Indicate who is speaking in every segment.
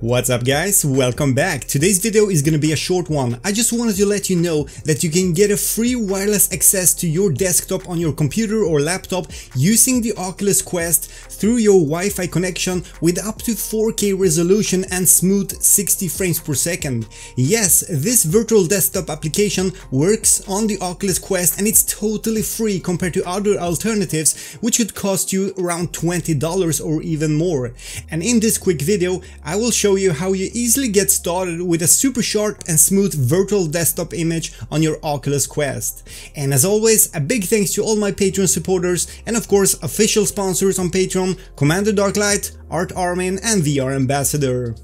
Speaker 1: What's up guys, welcome back. Today's video is gonna be a short one. I just wanted to let you know that you can get a free wireless access to your desktop on your computer or laptop using the Oculus Quest through your Wi-Fi connection with up to 4K resolution and smooth 60 frames per second. Yes, this virtual desktop application works on the Oculus Quest and it's totally free compared to other alternatives which would cost you around $20 or even more. And in this quick video, I will show show you how you easily get started with a super sharp and smooth virtual desktop image on your Oculus Quest. And as always, a big thanks to all my Patreon supporters and of course official sponsors on Patreon, Commander Darklight, Art Armin and VR Ambassador.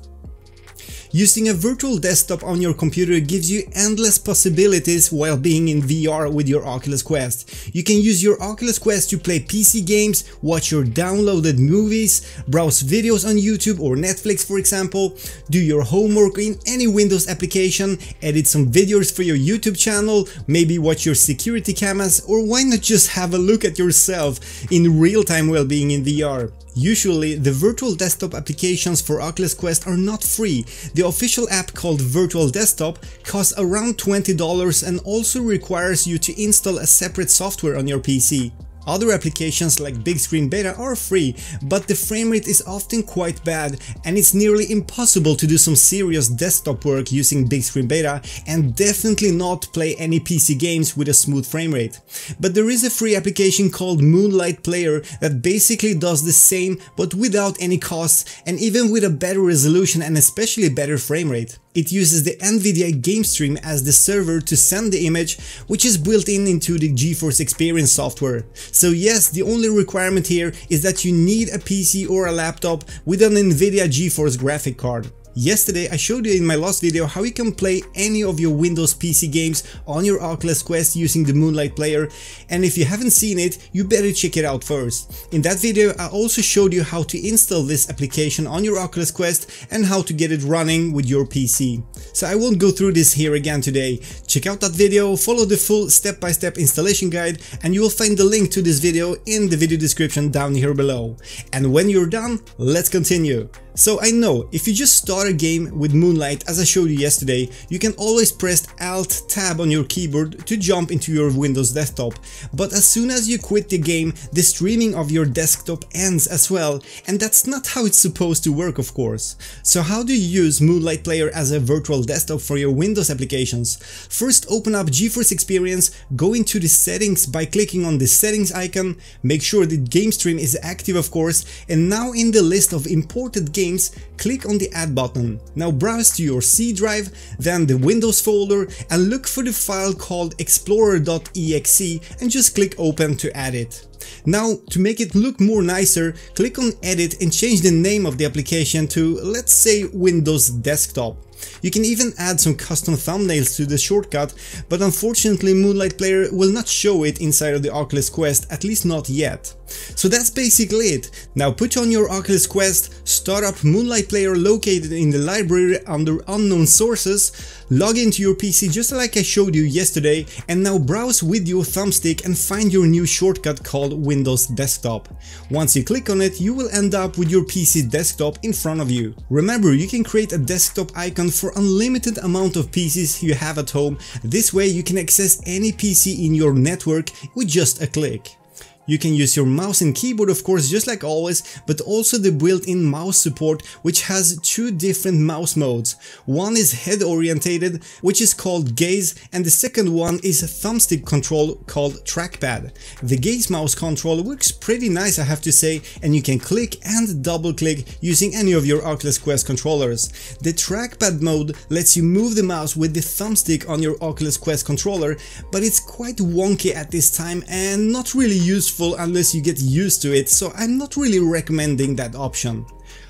Speaker 1: Using a virtual desktop on your computer gives you endless possibilities while being in VR with your Oculus Quest. You can use your Oculus Quest to play PC games, watch your downloaded movies, browse videos on YouTube or Netflix for example, do your homework in any Windows application, edit some videos for your YouTube channel, maybe watch your security cameras or why not just have a look at yourself in real time while being in VR. Usually, the virtual desktop applications for Oculus Quest are not free. The official app called Virtual Desktop costs around $20 and also requires you to install a separate software on your PC. Other applications like Big Screen Beta are free, but the frame rate is often quite bad and it's nearly impossible to do some serious desktop work using Big Screen Beta and definitely not play any PC games with a smooth frame rate. But there is a free application called Moonlight Player that basically does the same but without any costs and even with a better resolution and especially better framerate. It uses the NVIDIA GameStream as the server to send the image, which is built in into the GeForce Experience software. So yes, the only requirement here is that you need a PC or a laptop with an NVIDIA GeForce graphic card. Yesterday I showed you in my last video how you can play any of your Windows PC games on your Oculus Quest using the Moonlight player and if you haven't seen it, you better check it out first. In that video I also showed you how to install this application on your Oculus Quest and how to get it running with your PC. So I won't go through this here again today. Check out that video, follow the full step-by-step -step installation guide and you will find the link to this video in the video description down here below. And when you're done, let's continue. So I know, if you just start a game with Moonlight as I showed you yesterday, you can always press Alt Tab on your keyboard to jump into your Windows desktop, but as soon as you quit the game, the streaming of your desktop ends as well, and that's not how it's supposed to work of course. So how do you use Moonlight Player as a virtual desktop for your Windows applications? First open up GeForce Experience, go into the settings by clicking on the settings icon, make sure the game stream is active of course, and now in the list of imported games games, click on the add button. Now browse to your C drive, then the Windows folder and look for the file called explorer.exe and just click open to add it. Now, to make it look more nicer, click on edit and change the name of the application to, let's say, Windows Desktop. You can even add some custom thumbnails to the shortcut, but unfortunately Moonlight Player will not show it inside of the Oculus Quest, at least not yet. So that's basically it. Now put on your Oculus Quest, start up Moonlight Player located in the library under unknown sources, log into your PC just like I showed you yesterday and now browse with your thumbstick and find your new shortcut called Windows Desktop. Once you click on it, you will end up with your PC desktop in front of you. Remember, you can create a desktop icon for unlimited amount of PCs you have at home. This way you can access any PC in your network with just a click. You can use your mouse and keyboard of course just like always, but also the built-in mouse support which has two different mouse modes. One is head orientated which is called gaze and the second one is thumbstick control called trackpad. The gaze mouse control works pretty nice I have to say and you can click and double click using any of your Oculus Quest controllers. The trackpad mode lets you move the mouse with the thumbstick on your Oculus Quest controller but it's quite wonky at this time and not really useful useful unless you get used to it, so I'm not really recommending that option.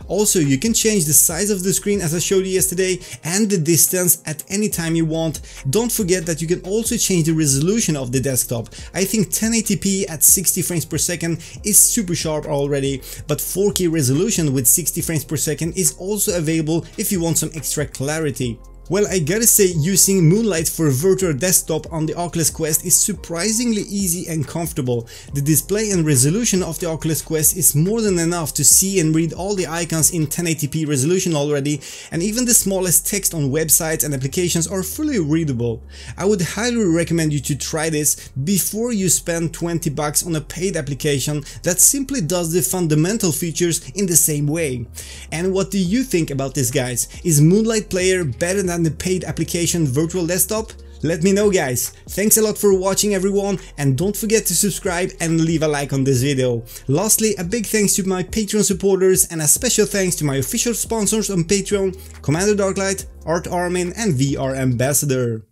Speaker 1: Also, you can change the size of the screen as I showed you yesterday and the distance at any time you want. Don't forget that you can also change the resolution of the desktop. I think 1080p at 60 frames per second is super sharp already, but 4K resolution with 60 frames per second is also available if you want some extra clarity. Well, I gotta say, using Moonlight for virtual desktop on the Oculus Quest is surprisingly easy and comfortable. The display and resolution of the Oculus Quest is more than enough to see and read all the icons in 1080p resolution already, and even the smallest text on websites and applications are fully readable. I would highly recommend you to try this before you spend 20 bucks on a paid application that simply does the fundamental features in the same way. And what do you think about this guys? Is Moonlight Player better than than the paid application Virtual Desktop? Let me know guys. Thanks a lot for watching everyone and don't forget to subscribe and leave a like on this video. Lastly, a big thanks to my Patreon supporters and a special thanks to my official sponsors on Patreon, Commander Darklight, Art Armin and VR Ambassador.